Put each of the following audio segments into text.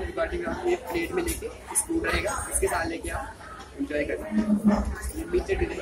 अपने रिकॉर्डिंग अपने प्लेट में लेके स्कूल रहेगा, इसके साथ लेके आप इंजॉय करें ये मीठे डिनर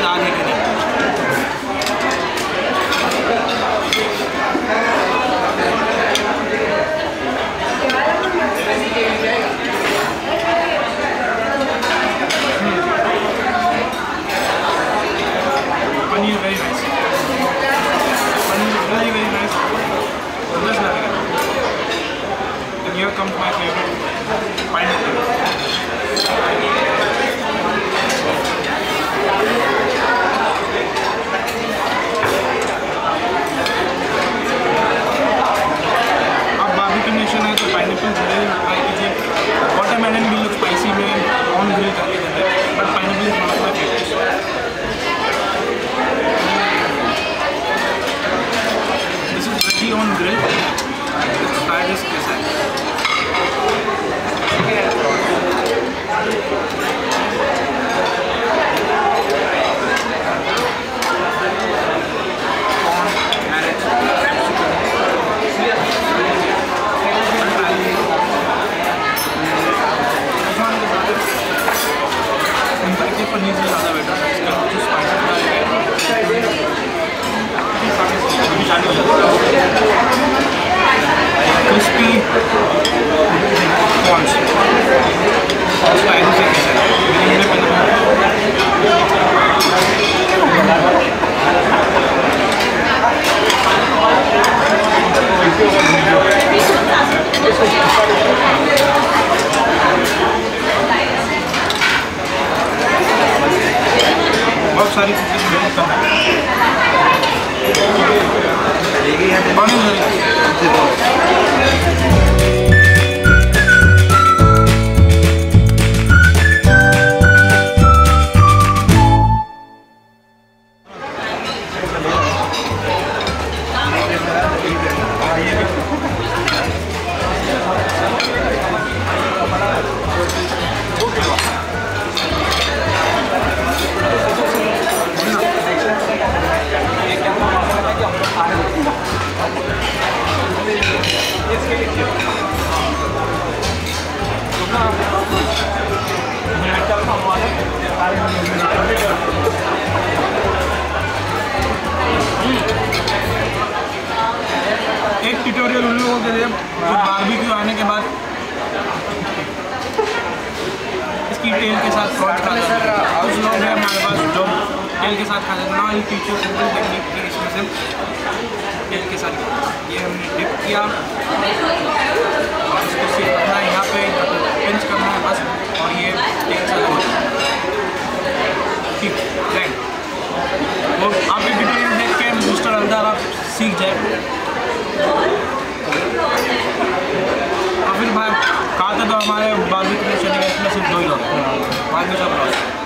Là साथ खा सकते नाउ यू यू सिंपल इसमें तेल के साथ ये हमने डिप किया। और इसको अपना यहाँ पे पिंच करना है बस। और ये तेल वो आप भी वीडियो देख के मिस्टर हल्दार आप सीख जाए। और फिर भाई, कहा था तो हमारे बारहवीं क्रिएशन इसमें सिर्फ़ दो ही लोग। हैं। बाकी सब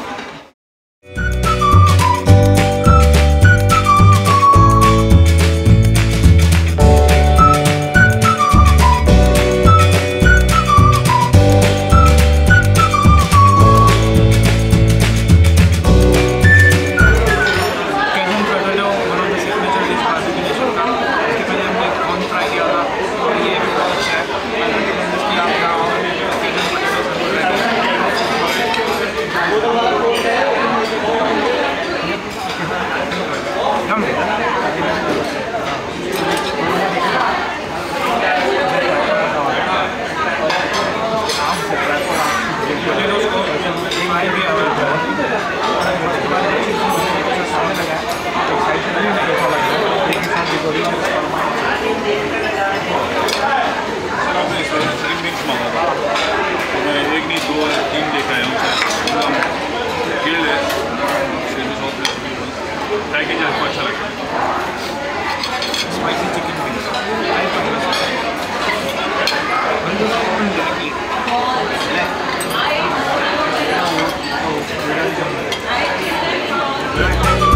Bye.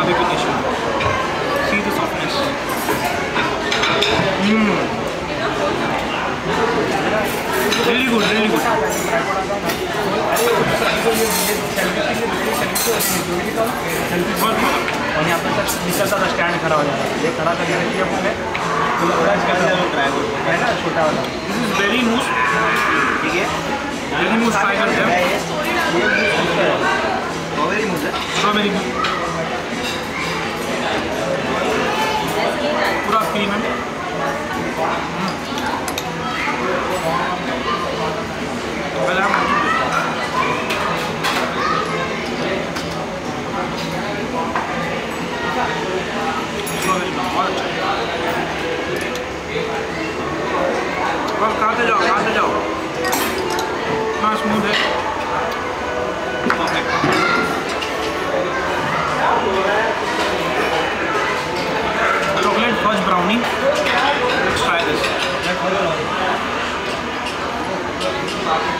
Barbecue nation see the softness mm. really good really good. और यहाँ पे सर निकलता था स्टैंड खड़ा हो जाता है ये खड़ा करने के लिए हमने तो थोड़ा इसका है ना छोटा वाला this is very loose ठीक है very loose fry करते हैं ये स्ट्रॉबेरी मूस है हैं। स्ट्रॉबेरी बहुत अच्छा है। और खाते जाओ खाते जाओ। हाँ स्मूथ है। pepperoni. Let's try this.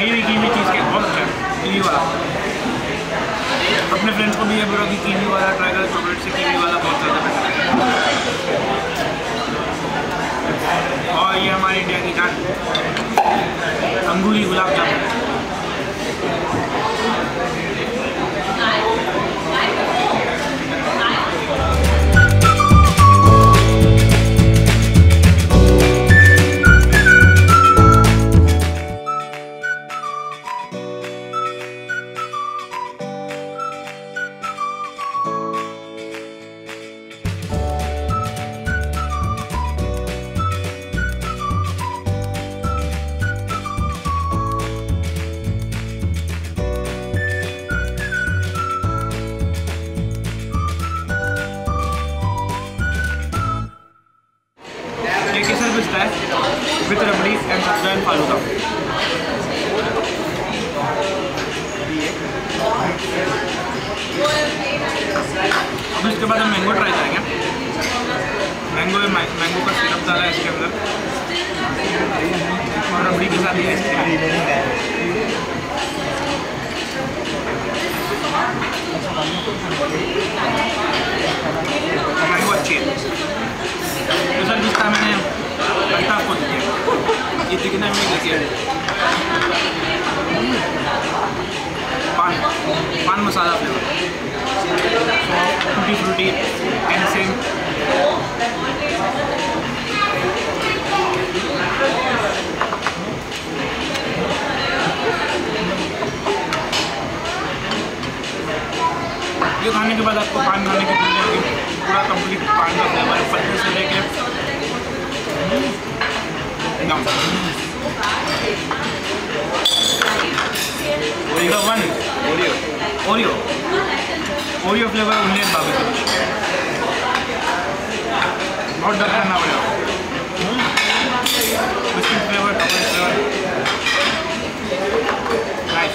Kiwi kiwi cheese के बहुत अच्छा कीवी वाला। अपने फ्रेंड्स को भी ये बोला कि कीवी वाला ट्राई करो चॉकलेट से कीवी वाला बहुत ज़्यादा बेटर है। और ये हमारे इंडिया की जान अंगूरी गुलाब जामुन। इसके बाद हम मैंगो ट्राई करेंगे। मैंगो मैंगो का सिरप डाला है इसके अंदर। और रबड़ी के साथ आइसक्रीम मैंगो अच्छी है। तो सर जिस तरह मैंने घंटा आपको दिया। ये दिखने में देखिए पान पान मसाला फ्लेवर फ्रूटी एंड सेम ये खाने के बाद आपको पान खाने की जाएगी पूरा कंप्लीट पान का फ्लेवर पत्ते से लेके Oreo one Oreo Oreo Oreo flavour onion बाबू बहुत डर करना पड़ेगा biscuit flavour chocolate flavour nice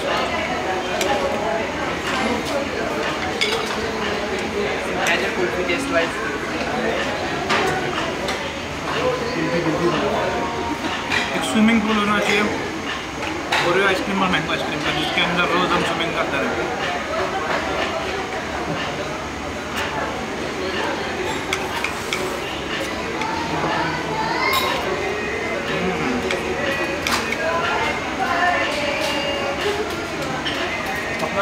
kulfi taste wise एक स्विमिंग पूल होना चाहिए। ओरियो आइसक्रीम और मैंगो आइसक्रीम का जिसके अंदर रोज़ हम स्विमिंग करते रहते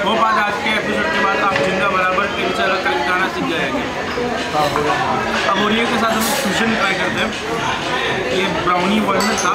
वो बात आज के एपिसोड के बाद आप ज़िंदा बराबर टीवी से अलग करके गाना सीख जाएँगे और ओरियो के साथ हम फ्यूजन ट्राई करते हैं। ये ब्राउनी वर्नर था।